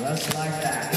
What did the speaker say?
Just like that.